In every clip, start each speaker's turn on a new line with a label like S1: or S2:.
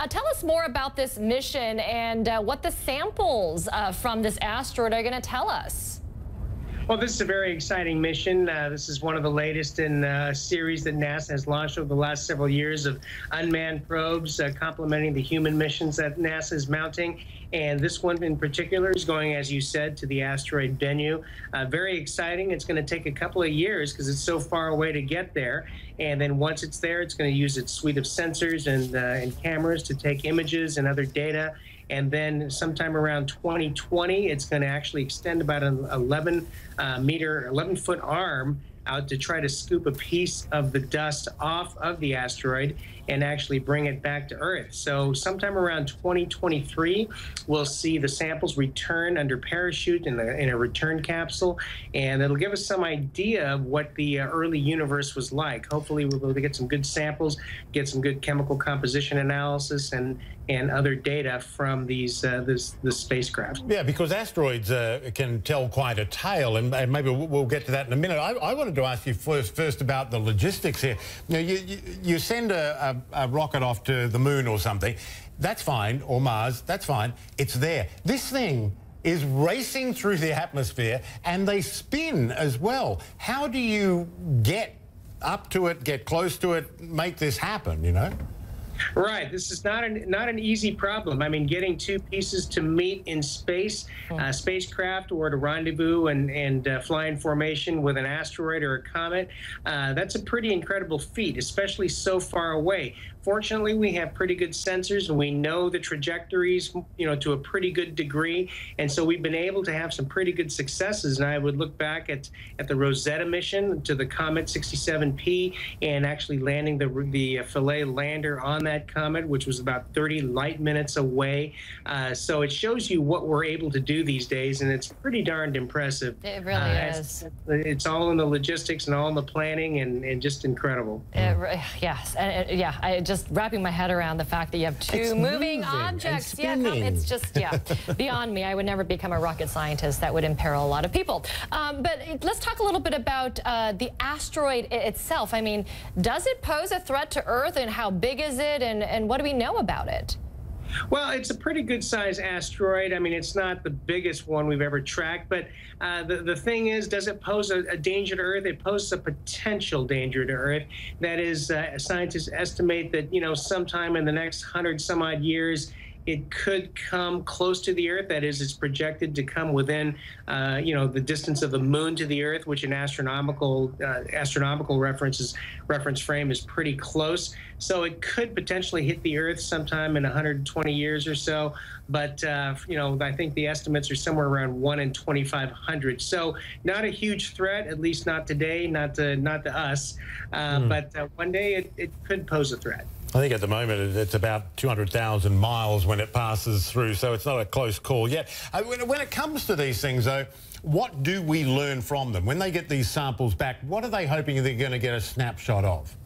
S1: Uh, tell us more about this mission and uh, what the samples uh, from this asteroid are going to tell us.
S2: Well, this is a very exciting mission. Uh, this is one of the latest in a series that NASA has launched over the last several years of unmanned probes uh, complementing the human missions that NASA is mounting. And this one in particular is going, as you said, to the asteroid Bennu. Uh, very exciting. It's going to take a couple of years because it's so far away to get there. And then once it's there, it's going to use its suite of sensors and, uh, and cameras to take images and other data and then sometime around 2020, it's going to actually extend about an 11 uh, meter, 11 foot arm out to try to scoop a piece of the dust off of the asteroid and actually bring it back to Earth. So, sometime around 2023, we'll see the samples return under parachute in, in a return capsule, and it'll give us some idea of what the uh, early universe was like. Hopefully, we'll be able to get some good samples, get some good chemical composition analysis, and and other data from these uh, this, spacecraft.
S3: Yeah, because asteroids uh, can tell quite a tale, and, and, maybe we'll get to that in a minute. I, I, wanted to ask you first, first about the logistics here. Now, you, you, you send a, a, a rocket off to the moon or something, that's fine, or Mars, that's fine. It's there. This thing is racing through the atmosphere and they spin as well. How do you get up to it, get close to it, make this happen, you know?
S2: Right. This is not an not an easy problem. I mean, getting two pieces to meet in space, hmm. uh, spacecraft, or to rendezvous and and uh, fly in formation with an asteroid or a comet, uh, that's a pretty incredible feat, especially so far away. Fortunately, we have pretty good sensors and we know the trajectories, you know, to a pretty good degree. And so we've been able to have some pretty good successes. And I would look back at, at the Rosetta mission to the Comet 67P and actually landing the, the Philae lander on that comet, which was about 30 light minutes away. Uh, so it shows you what we're able to do these days. And it's pretty darned impressive.
S1: It really uh, is.
S2: It's, it's, all in the logistics and all in the planning and, and just incredible.
S1: It, yes. And, yeah. I just wrapping my head around the fact that you have two
S3: it's
S1: moving objects. Yeah, it's just yeah beyond me. I would never become a rocket scientist. That would imperil a lot of people. Um, but let's talk a little bit about uh, the asteroid itself. I mean, does it pose a threat to Earth, and how big is it, and and what do we know about it?
S2: Well, it's a pretty good sized asteroid. I mean, it's not the biggest one we've ever tracked, but uh, the, the thing is, does it pose a, a, danger to Earth? It poses a potential danger to Earth. That is, uh, scientists estimate that, you know, sometime in the next hundred some odd years, it could come close to the Earth. That is, it's projected to come within, uh, you know, the distance of the Moon to the Earth, which in astronomical uh, astronomical references reference frame is pretty close. So it could potentially hit the Earth sometime in 120 years or so. But uh, you know, I think the estimates are somewhere around one in 2,500. So not a huge threat, at least not today, not to not to us. Mm. But uh, one day it, it could pose a threat.
S3: I think at the moment it's about 200,000 miles when it passes through, so it's not a close call yet. Uh, when it comes to these things, though, what do we learn from them? When they get these samples back, what are they hoping they're going to get a snapshot of?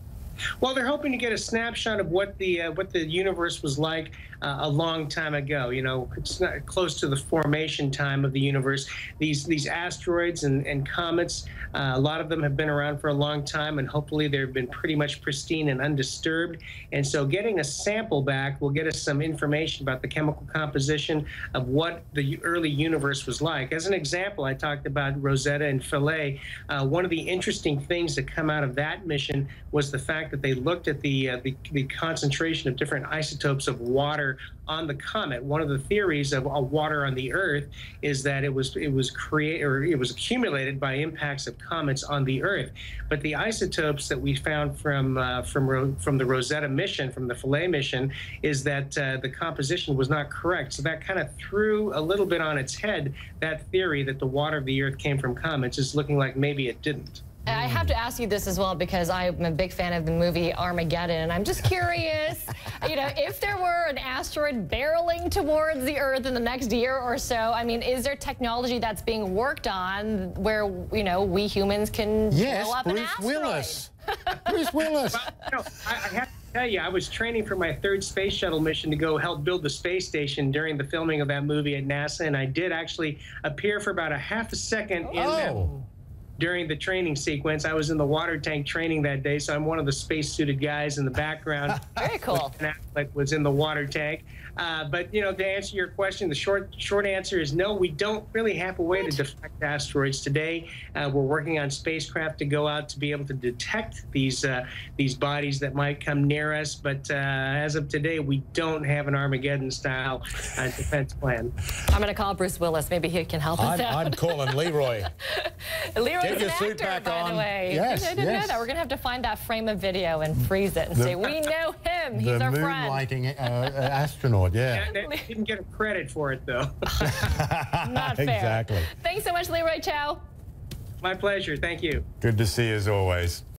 S2: Well, they're hoping to get a snapshot of what the uh, what the universe was like uh, a long time ago. You know, it's not close to the formation time of the universe. These these asteroids and, and comets, uh, a lot of them have been around for a long time, and hopefully they've been pretty much pristine and undisturbed. And so, getting a sample back will get us some information about the chemical composition of what the early universe was like. As an example, I talked about Rosetta and Philae. Uh, one of the interesting things that come out of that mission was the fact that they looked at the, uh, the, the concentration of different isotopes of water on the comet. One of the theories of water on the Earth is that it was it was create or it was accumulated by impacts of comets on the Earth. But the isotopes that we found from uh, from from the Rosetta mission, from the Philae mission, is that uh, the composition was not correct. So that kind of threw a little bit on its head that theory that the water of the Earth came from comets, is looking like maybe it didn't.
S1: I have to ask you this as well because I'm a big fan of the movie Armageddon, and I'm just curious, you know, if there were an asteroid barreling towards the Earth in the next year or so, I mean, is there technology that's being worked on where, you know, we humans can
S3: yes,
S1: blow up
S3: Bruce
S1: an asteroid?
S3: Willis. Bruce Willis.
S2: Well, you know, I, I have to tell you, I was training for my third space shuttle mission to go help build the space station during the filming of that movie at NASA, and I did actually appear for about a half a second in
S3: oh.
S2: that during the training sequence. I was in the water tank training that day, so I'm one of the spacesuited guys in the background.
S1: Very cool.
S2: Ben Affleck was in the water tank. Uh, but you know, to answer your question, the short short answer is no. We don't really have a way to deflect asteroids today. Uh, we're working on spacecraft to go out to be able to detect these uh, these bodies that might come near us. But uh, as of today, we don't have an Armageddon style uh, defense plan.
S1: I'm going to call Bruce Willis. Maybe he can help us
S3: I'm,
S1: out.
S3: I'm calling Leroy.
S1: Leroy's
S3: Get
S1: an
S3: your suit
S1: actor,
S3: back
S1: by
S3: on.
S1: the way.
S3: Yes,
S1: I didn't
S3: yes.
S1: know that. We're going to have to find that frame of video and freeze it and
S3: The-
S1: say, we know him. He's our friend.
S3: The moonlighting uh, uh, astronaut, yeah.
S2: And they didn't get a credit for it though.
S1: Not fair.
S3: exactly.
S1: Thanks so much, Leroy Chiao.
S2: My pleasure. Thank you.
S3: Good to see you as always.